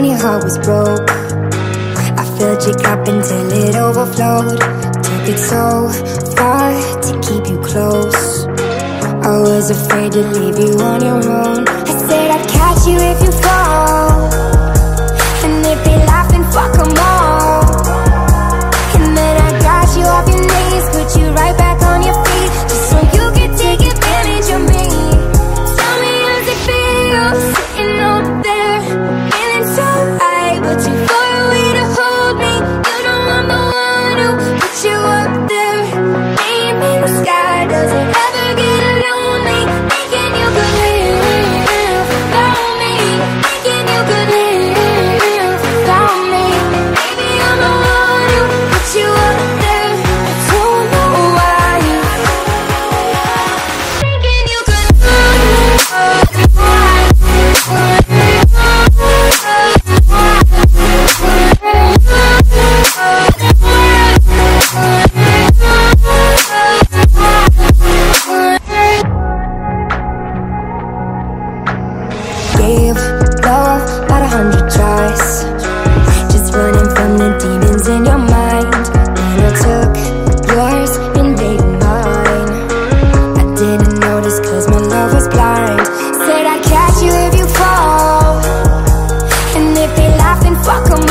when your heart was broke. I filled your cup until it overflowed. Took it so far to keep you close. I was afraid to leave you on your own. I said I'd catch you if Fuck em